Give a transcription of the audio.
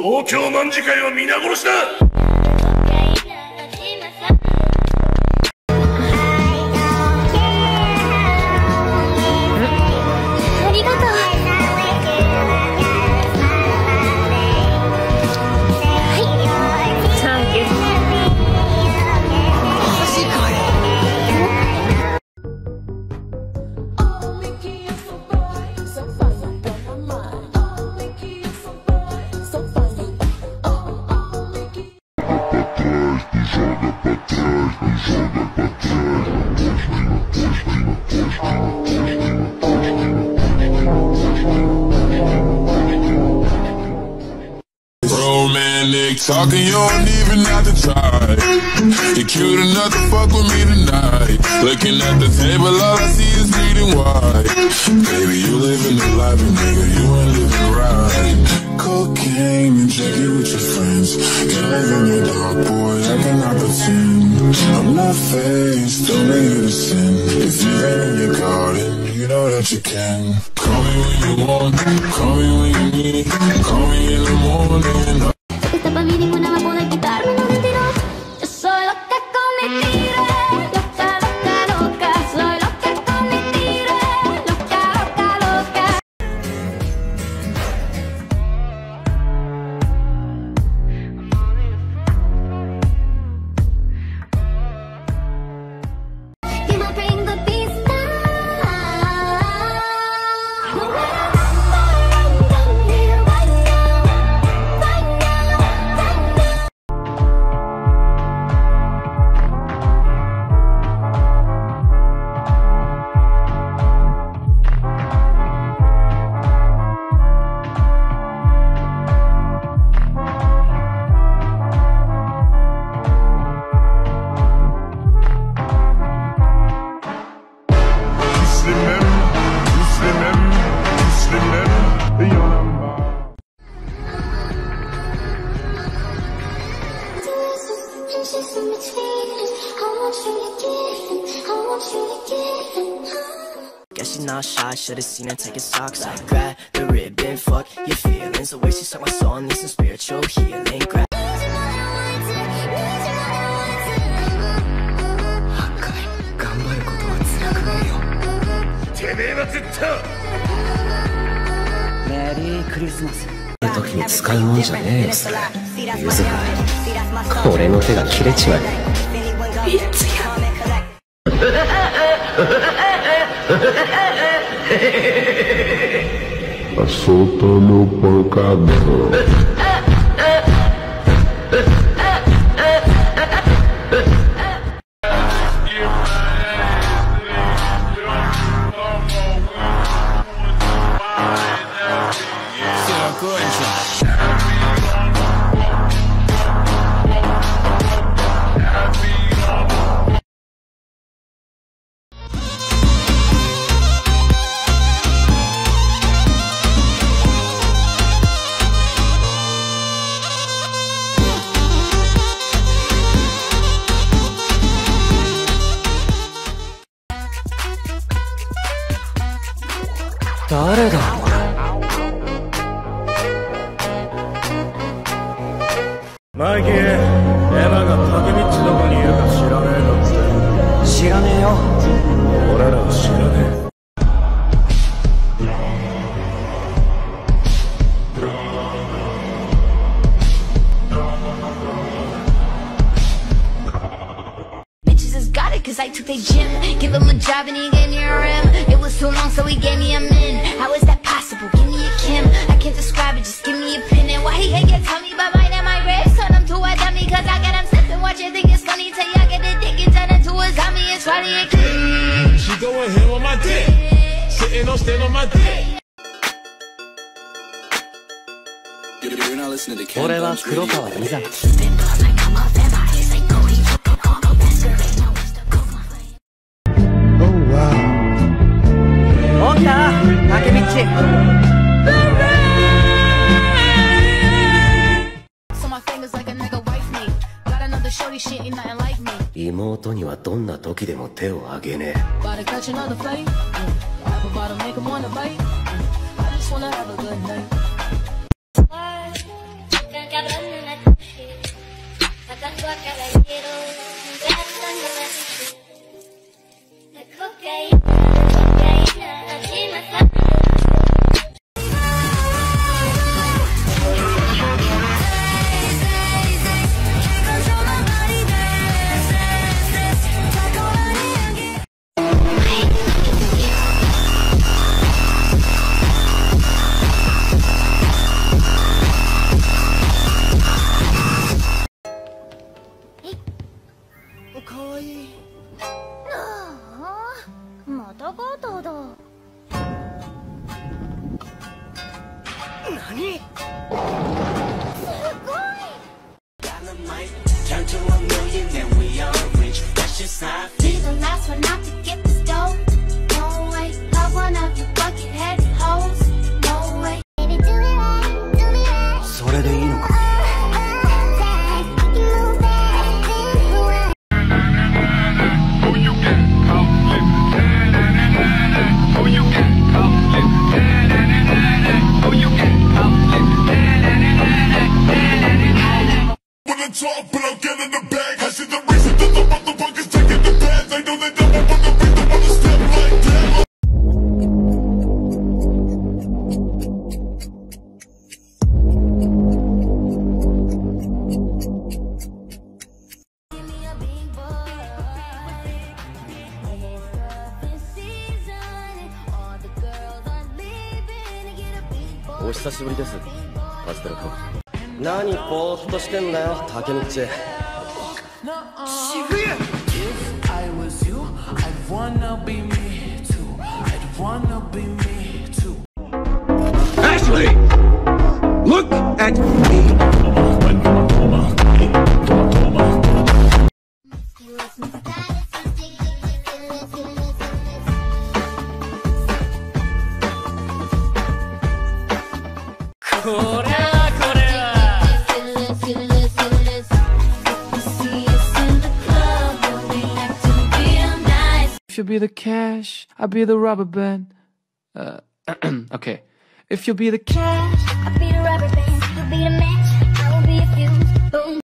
東京卍会は皆殺しだ。Romantic talking, you don't even have to try. You're cute enough to fuck with me tonight. Looking at the table, all I see is bleeding white. Baby, you living the life, and nigga, you ain't living right. Cocaine and drinking with your friends. You live in the dark, boy, I cannot pretend. I'm not faced, don't make sin. If you ain't in your garden, you know that you can. Call me when you want, call me when you need it. Call me should've seen her taking socks I grab the ribbon, fuck your feelings The way she sucked my soul, need some spiritual healing Grab てめえは絶対メリークリスマスの時に使うもんじゃねえよそれゆずは俺の手が切れちまういつや Solta no pancadão. 誰だマイキーエマがタケミッチどこにいるか知らねえのって知らねえよ俺らは知らねえ Bitches has got it cause I took their gym Give him a job and he gave me a rim was too long so he gave me a min How is that possible? Give me a Kim I can't describe it, just give me a pin And why he can't get tell me about mine and my wrist Turn him to a dummy cause I get him slipping Watch you think it's funny till y'all get addicted Turn into a zombie, it's funny and clean She going ham on my dick. Sitting on stand on my dick. 俺は黒川伊 し。い妹にはどんな時でも手をあげねえ。ああまたガーターだ。何？お久しぶりですカステラ君何ぼーっとしてんだよ竹道 I was you, I'd wanna be me too. I'd wanna be me too. Ashley! Look at me! If you be the cash, I'll be the rubber band. Uh, okay. If you'll be the cash, I'll be the rubber band, you'll be the match, I will be a fuse. Boom.